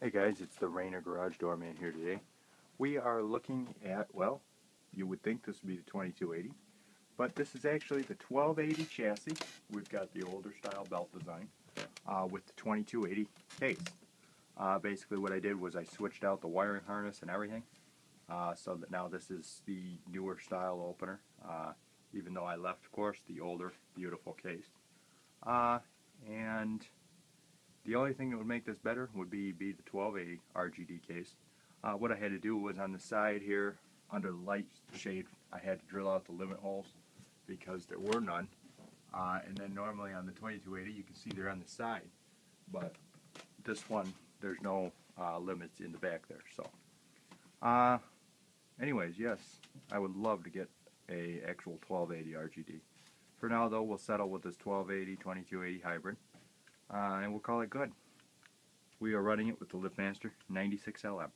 Hey guys, it's the Raynor Garage Doorman here today. We are looking at, well, you would think this would be the 2280, but this is actually the 1280 chassis. We've got the older style belt design uh, with the 2280 case. Uh, basically what I did was I switched out the wiring harness and everything uh, so that now this is the newer style opener uh, even though I left of course the older beautiful case. Uh, and the only thing that would make this better would be, be the 1280 RGD case. Uh, what I had to do was on the side here, under the light shade, I had to drill out the limit holes because there were none. Uh, and then normally on the 2280 you can see they're on the side. But this one, there's no uh, limits in the back there. So, uh, anyways, yes, I would love to get a actual 1280 RGD. For now though, we'll settle with this 1280 2280 hybrid uh, and we'll call it good. We are running it with the LiftMaster 96LM.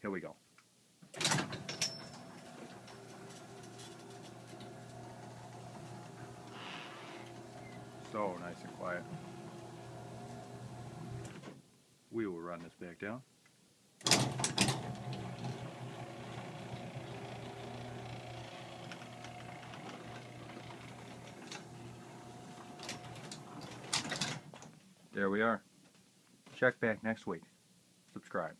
Here we go. So nice and quiet. We will run this back down. There we are. Check back next week. Subscribe.